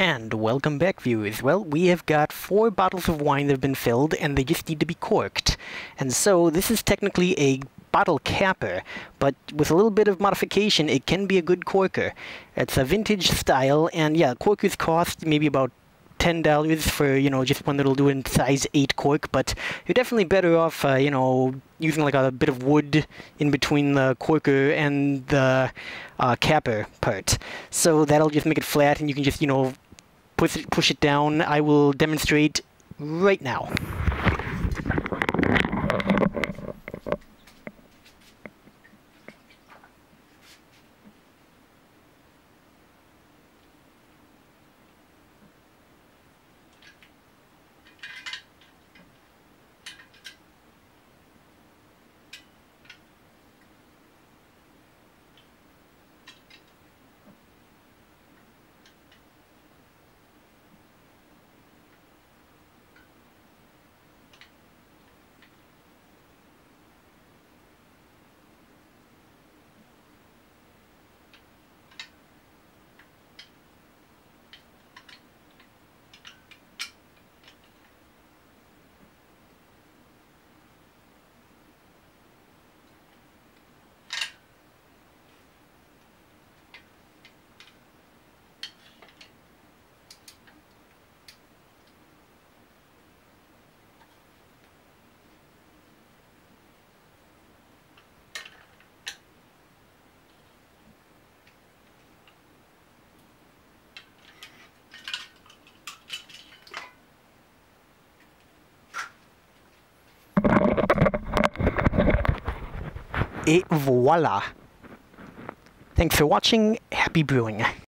And welcome back, viewers. Well, we have got four bottles of wine that have been filled, and they just need to be corked. And so, this is technically a bottle capper, but with a little bit of modification, it can be a good corker. It's a vintage style, and yeah, corkers cost maybe about ten dollars for you know just one that'll do in size eight cork, but you're definitely better off uh, you know using like a bit of wood in between the corker and the uh, capper part. So that'll just make it flat, and you can just you know push it, push it down. I will demonstrate right now. Et voila! Thanks for watching, happy brewing!